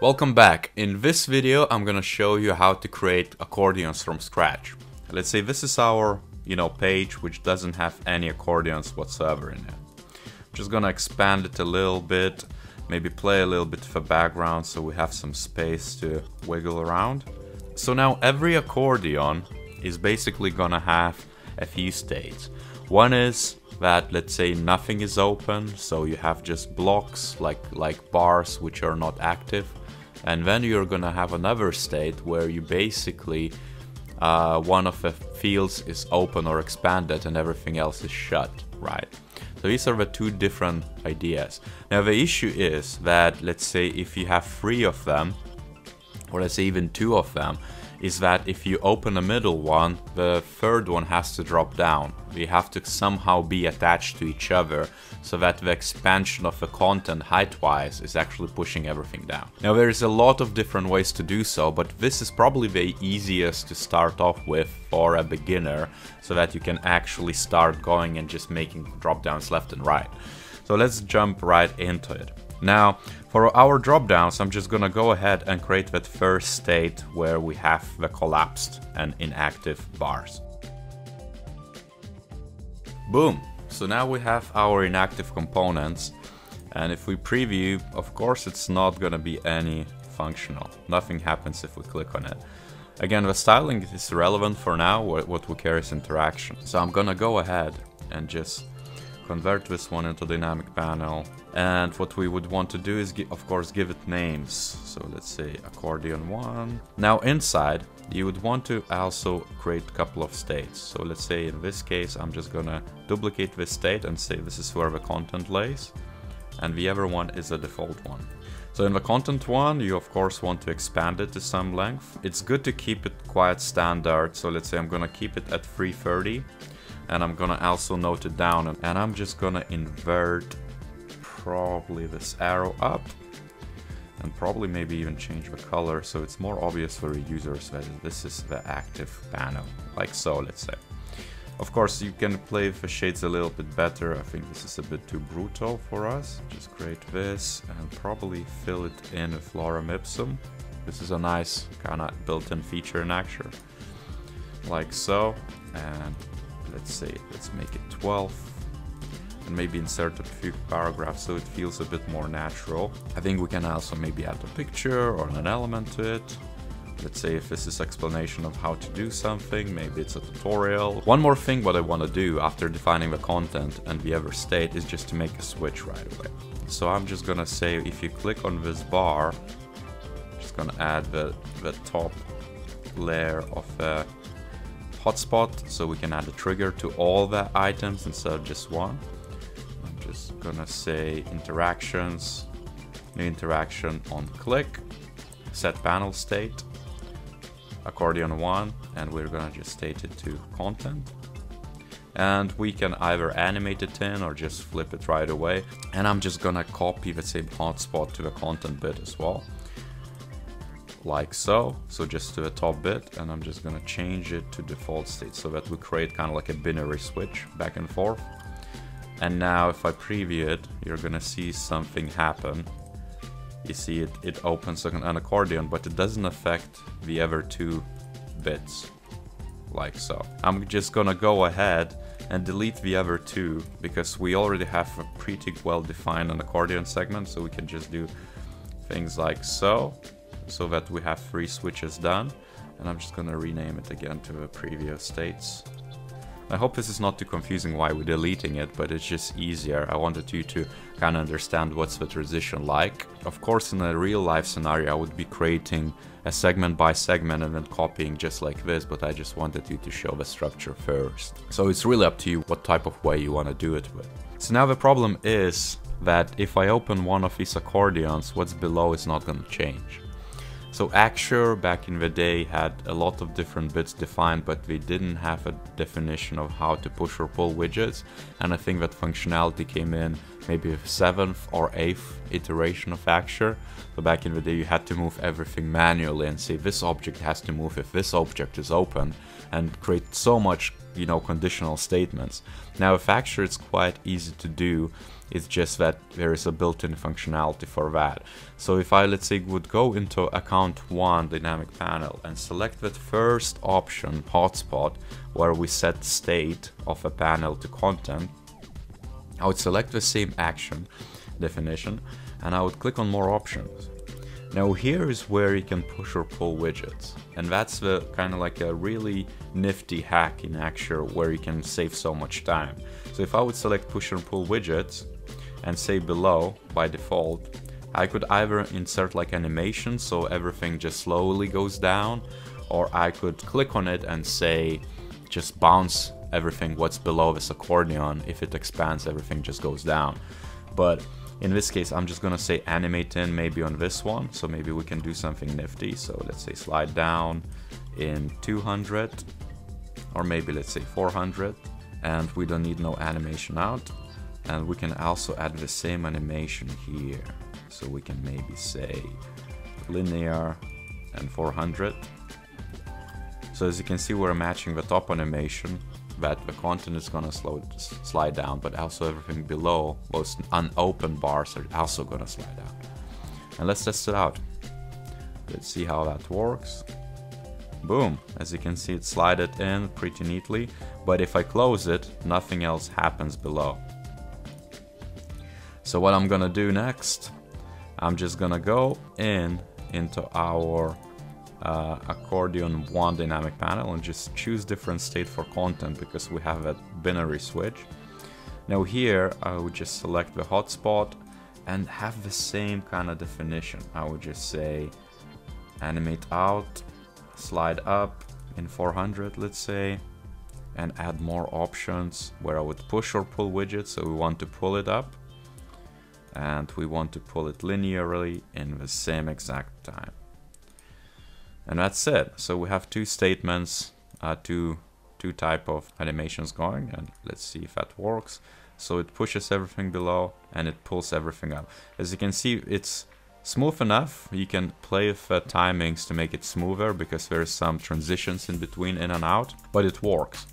Welcome back. In this video I'm gonna show you how to create accordions from scratch. Let's say this is our, you know, page which doesn't have any accordions whatsoever in it. I'm just gonna expand it a little bit, maybe play a little bit of a background so we have some space to wiggle around. So now every accordion is basically gonna have a few states. One is that let's say nothing is open, so you have just blocks like like bars which are not active, and then you're gonna have another state where you basically uh, one of the fields is open or expanded and everything else is shut, right? So these are the two different ideas. Now the issue is that let's say if you have three of them, or let's say even two of them, is that if you open a middle one, the third one has to drop down. We have to somehow be attached to each other so that the expansion of the content height-wise is actually pushing everything down. Now there is a lot of different ways to do so, but this is probably the easiest to start off with for a beginner so that you can actually start going and just making drop downs left and right. So let's jump right into it. Now, for our drop downs, I'm just gonna go ahead and create that first state where we have the collapsed and inactive bars. Boom! So now we have our inactive components and if we preview, of course it's not gonna be any functional. Nothing happens if we click on it. Again, the styling is relevant for now, what we care is interaction. So I'm gonna go ahead and just convert this one into dynamic panel. And what we would want to do is, of course, give it names. So let's say accordion 1. Now inside, you would want to also create a couple of states. So let's say in this case, I'm just gonna duplicate this state and say this is where the content lays. And the other one is the default one. So in the content one, you of course want to expand it to some length. It's good to keep it quite standard. So let's say I'm gonna keep it at 330 and I'm gonna also note it down and I'm just gonna invert probably this arrow up and probably maybe even change the color so it's more obvious for the users that this is the active panel like so let's say. Of course you can play with the shades a little bit better. I think this is a bit too brutal for us. Just create this and probably fill it in with lorem ipsum. This is a nice kind of built-in feature in Axure. Like so and let's say let's make it 12 and maybe insert a few paragraphs so it feels a bit more natural. I think we can also maybe add a picture or an element to it. Let's say if this is explanation of how to do something, maybe it's a tutorial. One more thing what I want to do after defining the content and the ever state is just to make a switch right away. So I'm just gonna say if you click on this bar, just gonna add the, the top layer of the hotspot so we can add a trigger to all the items instead of just one. I'm just gonna say interactions, new interaction on click, set panel state, accordion 1, and we're gonna just state it to content. And we can either animate it in or just flip it right away. And I'm just gonna copy the same hotspot to the content bit as well like so. So just to the top bit and I'm just gonna change it to default state so that we create kind of like a binary switch back and forth. And now if I preview it, you're gonna see something happen. You see it, it opens like an accordion, but it doesn't affect the other two bits, like so. I'm just gonna go ahead and delete the other two, because we already have a pretty well defined an accordion segment, so we can just do things like so so that we have three switches done. And I'm just gonna rename it again to the previous states. I hope this is not too confusing why we're deleting it, but it's just easier. I wanted you to kind of understand what's the transition like. Of course, in a real life scenario, I would be creating a segment by segment and then copying just like this, but I just wanted you to show the structure first. So it's really up to you what type of way you want to do it with. So now the problem is that if I open one of these accordions, what's below is not going to change. So Axure back in the day had a lot of different bits defined, but we didn't have a definition of how to push or pull widgets. And I think that functionality came in maybe the seventh or eighth iteration of Axure. So back in the day you had to move everything manually and say this object has to move if this object is open and create so much you know, conditional statements. Now with Axure it's quite easy to do, it's just that there is a built-in functionality for that. So if I, let's say, would go into account 1 dynamic panel and select that first option, hotspot, where we set state of a panel to content, I would select the same action definition and I would click on more options. Now here is where you can push or pull widgets and that's the kind of like a really nifty hack in Axure where you can save so much time. So if I would select push and pull widgets and say below by default, I could either insert like animation so everything just slowly goes down or I could click on it and say just bounce everything what's below this accordion if it expands everything just goes down but in this case, I'm just gonna say animate in maybe on this one, so maybe we can do something nifty. So let's say slide down in 200, or maybe let's say 400, and we don't need no animation out. And we can also add the same animation here. So we can maybe say linear and 400. So as you can see, we're matching the top animation that the content is gonna slow slide down, but also everything below, most unopened bars are also gonna slide down. And let's test it out. Let's see how that works. Boom, as you can see it slided in pretty neatly, but if I close it, nothing else happens below. So what I'm gonna do next, I'm just gonna go in into our uh, accordion one dynamic panel and just choose different state for content because we have a binary switch. Now here I would just select the hotspot and have the same kind of definition. I would just say animate out, slide up in 400 let's say and add more options where I would push or pull widgets so we want to pull it up and we want to pull it linearly in the same exact time. And that's it. So we have two statements, uh, two, two type of animations going, and let's see if that works. So it pushes everything below and it pulls everything up. As you can see, it's smooth enough. You can play with uh, timings to make it smoother because there's some transitions in between in and out, but it works.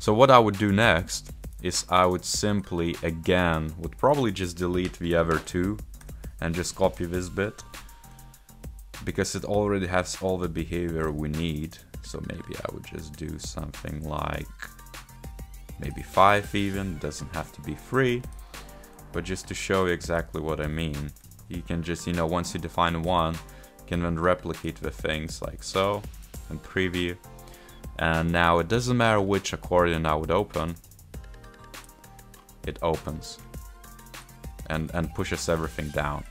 So what I would do next is I would simply, again, would probably just delete the other two and just copy this bit because it already has all the behavior we need. So maybe I would just do something like maybe five even, it doesn't have to be three, but just to show you exactly what I mean. You can just, you know, once you define one, you can then replicate the things like so and preview. And now it doesn't matter which accordion I would open, it opens and, and pushes everything down.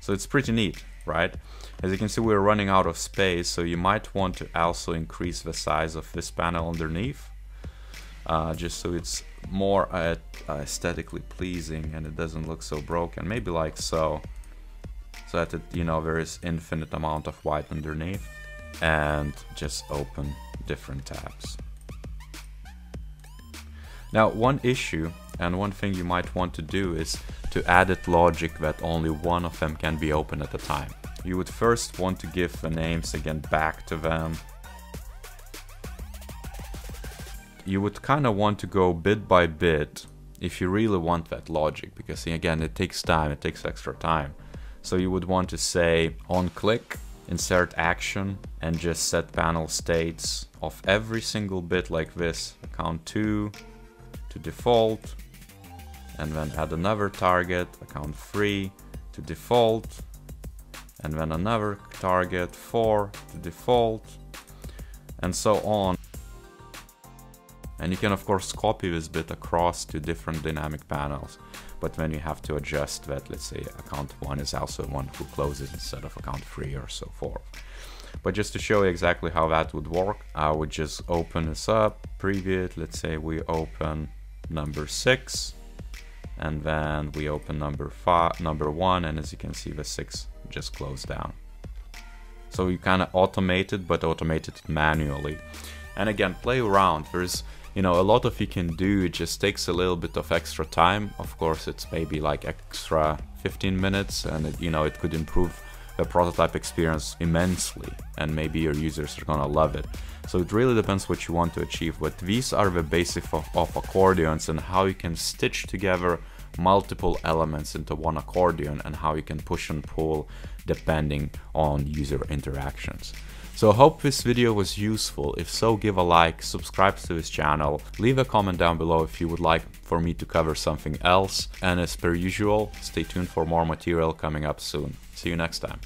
So it's pretty neat, right? As you can see, we're running out of space, so you might want to also increase the size of this panel underneath, uh, just so it's more uh, aesthetically pleasing and it doesn't look so broken. Maybe like so, so that it, you know there is infinite amount of white underneath, and just open different tabs. Now, one issue and one thing you might want to do is to add it logic that only one of them can be open at a time you would first want to give the names again back to them. You would kind of want to go bit by bit if you really want that logic, because again, it takes time, it takes extra time. So you would want to say on click, insert action, and just set panel states of every single bit like this, account 2 to default, and then add another target, account 3 to default, and then another target for the default. And so on. And you can of course copy this bit across to different dynamic panels, but then you have to adjust that, let's say account 1 is also one who closes instead of account 3 or so forth. But just to show you exactly how that would work, I would just open this up, preview it, let's say we open number 6, and then we open number five, number 1, and as you can see the 6 just close down. So you kind of automate it, but automate it manually. And again, play around. There's, you know, a lot of you can do. It just takes a little bit of extra time. Of course, it's maybe like extra 15 minutes, and it, you know, it could improve the prototype experience immensely and maybe your users are gonna love it. So it really depends what you want to achieve, but these are the basics of, of accordions and how you can stitch together multiple elements into one accordion and how you can push and pull depending on user interactions. So I hope this video was useful. If so, give a like, subscribe to this channel, leave a comment down below if you would like for me to cover something else. And as per usual, stay tuned for more material coming up soon. See you next time.